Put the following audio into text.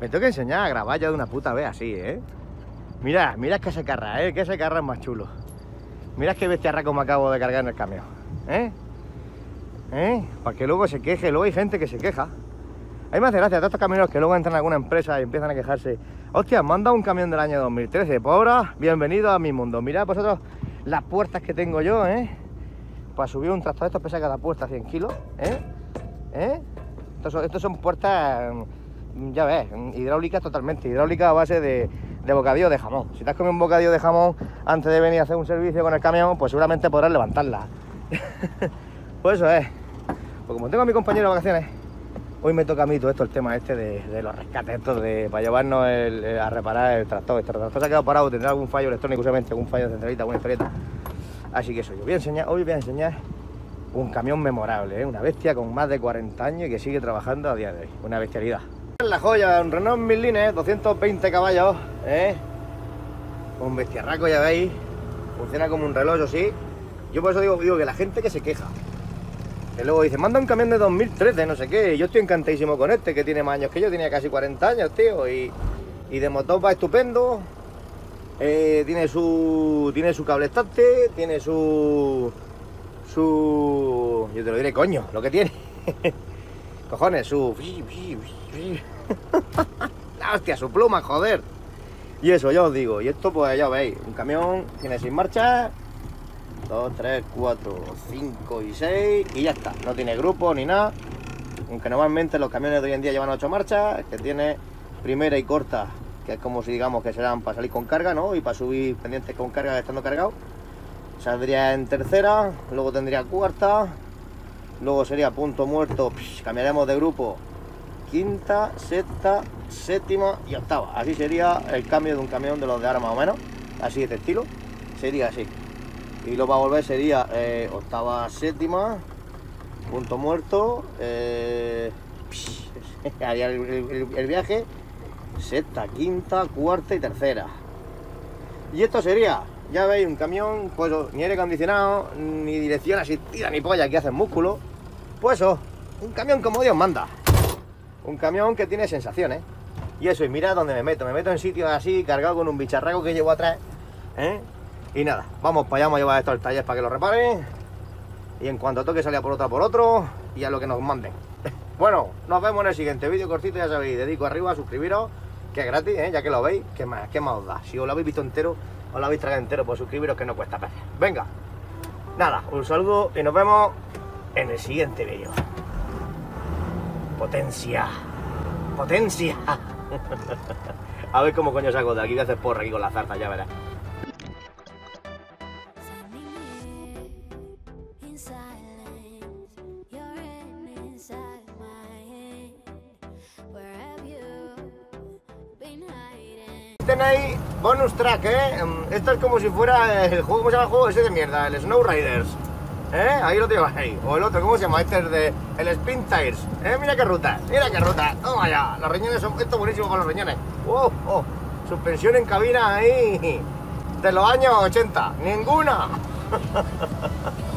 Me tengo que enseñar a grabar ya de una puta vez así, ¿eh? Mira, mira que se carra, ¿eh? Que se carra es más chulo. Mira qué bestiarraco me acabo de cargar en el camión, ¿eh? ¿Eh? Para que luego se queje, luego hay gente que se queja. A mí me hace gracia todos estos camioneros que luego entran a alguna empresa y empiezan a quejarse. Hostia, dado un camión del año 2013. Pues ahora, bienvenido a mi mundo. Mirad vosotros las puertas que tengo yo, ¿eh? Para subir un tractor, esto pesa cada puerta 100 kilos, ¿eh? ¿Eh? Estos son, estos son puertas, ya ves, hidráulicas totalmente, hidráulicas a base de, bocadillo de jamón. Si te has comido un bocadillo de jamón antes de venir a hacer un servicio con el camión, pues seguramente podrás levantarla. pues eso es. Pues como tengo a mi compañero de vacaciones, hoy me toca a mí todo esto, el tema este de, los rescates estos de, para llevarnos a reparar el tractor. Este tractor se ha quedado parado, tendrá algún fallo electrónico, seguramente, algún fallo de centralita, alguna historieta. Así que eso, yo voy a enseñar, hoy voy a enseñar un camión memorable, ¿eh? una bestia con más de 40 años y que sigue trabajando a día de hoy. Una bestialidad. La joya, un Renault Midline, 220 caballos, ¿eh? Un bestiarraco, ya veis. Funciona como un reloj, sí. Yo por eso digo, que la gente que se queja. Que luego dice, manda un camión de 2013, no sé qué. Yo estoy encantadísimo con este, que tiene más años que yo, tenía casi 40 años, tío. Y, y de motor va estupendo. Eh, tiene su. Tiene su cable estante, tiene su. Su. Yo te lo diré, coño, lo que tiene. Cojones, su. Hostia, su pluma, joder. Y eso, ya os digo. Y esto, pues ya veis, un camión tiene seis marchas. 2, 3, 4, 5 y 6 y ya está. No tiene grupo ni nada. Aunque normalmente los camiones de hoy en día llevan 8 marchas, que tiene primera y corta, que es como si digamos que serán para salir con carga, ¿no? Y para subir pendientes con carga estando cargado. Saldría en tercera, luego tendría cuarta, luego sería punto muerto, psh, cambiaremos de grupo. Quinta, sexta, séptima y octava. Así sería el cambio de un camión de los de ahora más o menos. Así de este estilo. Sería así. Y luego para volver sería eh, octava, séptima, punto muerto, eh, haría el, viaje, sexta, quinta, cuarta y tercera. Y esto sería, ya veis, un camión, pues ni aire acondicionado, ni dirección asistida, ni polla que hacen músculo. Pues eso, un camión como Dios manda. Un camión que tiene sensaciones. Y eso, y mira dónde me meto. Me meto en sitios así, cargado con un bicharraco que llevo atrás. ¿eh? Y nada, vamos para allá, vamos a llevar esto al taller para que lo reparen. Y en cuanto toque salir por otra por otro, y a lo que nos manden. Bueno, nos vemos en el siguiente vídeo cortito, ya sabéis, dedico arriba, suscribiros, que es gratis, ¿eh? ya que lo veis, ¿qué más, ¿qué más os da? Si os lo habéis visto entero, os lo habéis tragado entero, pues suscribiros que no cuesta peces. Venga, nada, un saludo y nos vemos en el siguiente vídeo. Potencia, potencia. A ver cómo coño saco de aquí, voy a porra aquí con la zarza, ya verás. Tenéis bonus track, ¿eh? Esto es como si fuera el juego, ¿cómo se llama el juego ese de mierda? El Snow Riders. ¿Eh? Ahí lo lleváis. O el otro, ¿cómo se llama? Este es de el Spin Tires. ¿Eh? Mira qué ruta, mira qué ruta. Toma ya. Los riñones son. Esto es buenísimo para los riñones. ¡Oh! oh. Suspensión en cabina ahí. De los años 80. Ninguna.